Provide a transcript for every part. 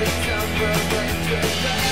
the summer went to bed.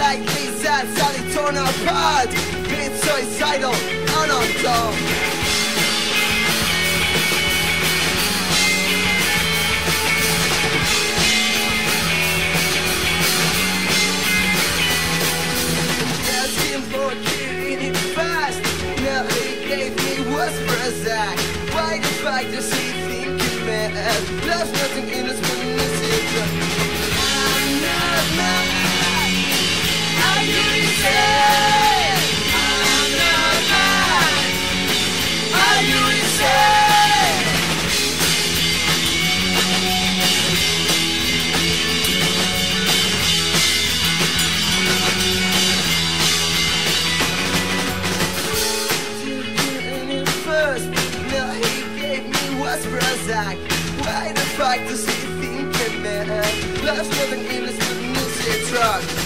like lizards, sadly torn apart. Being suicidal and undone was for a Why the fact that she thinking mad There's nothing in this There's nothing in this music truck.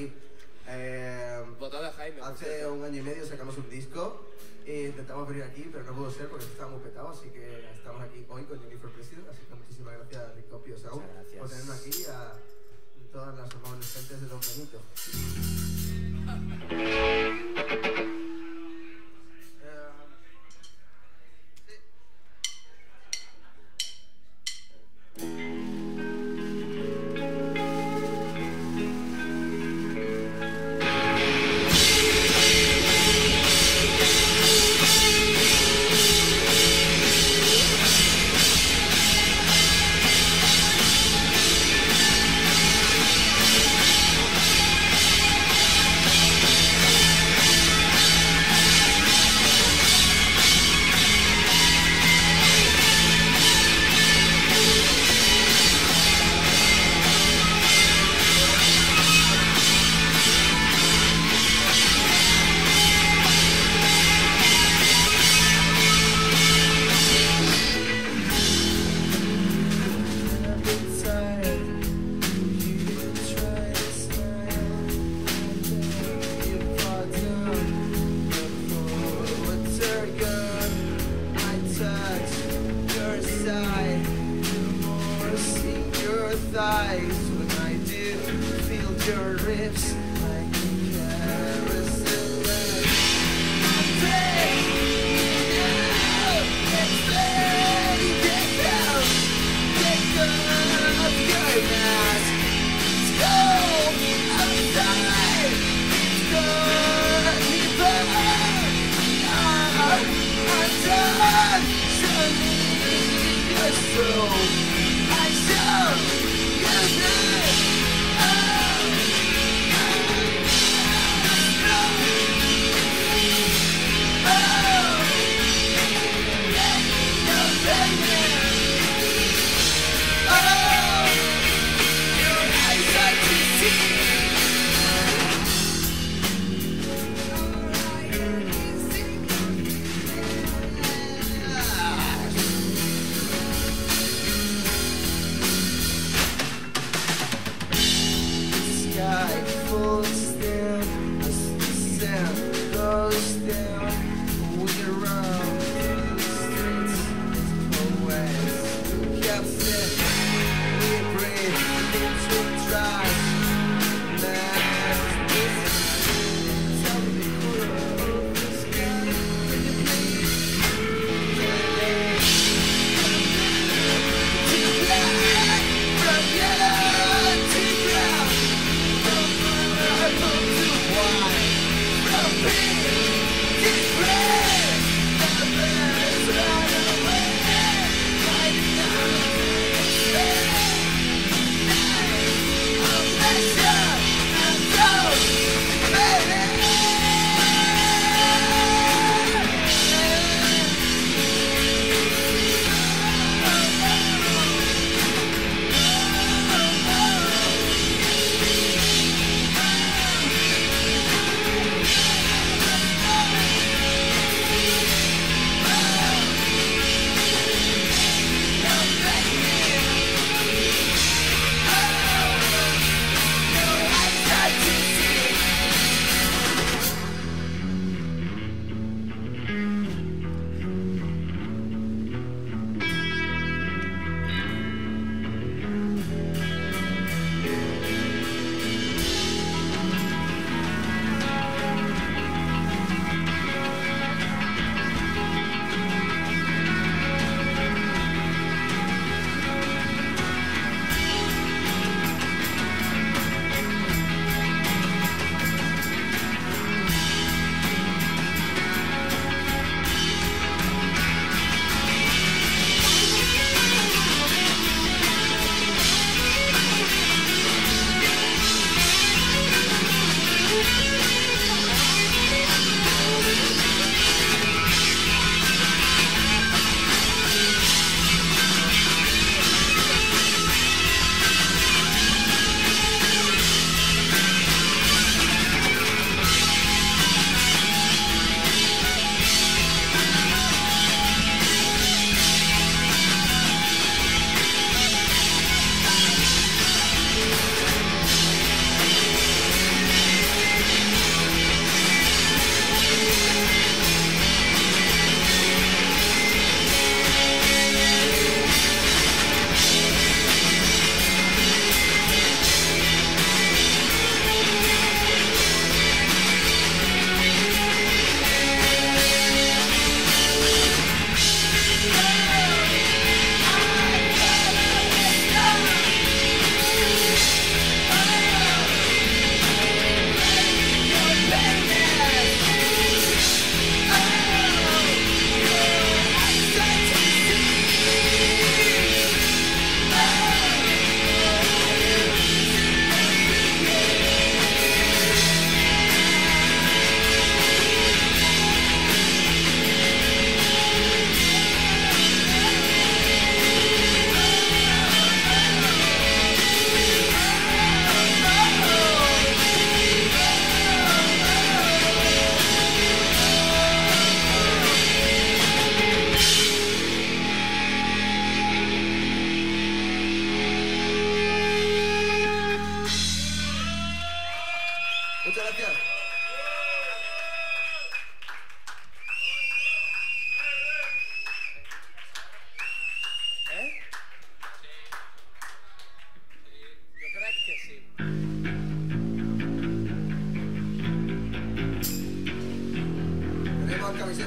Contentos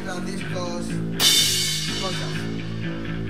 discos, discos, cosas.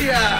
He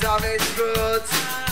damit wird.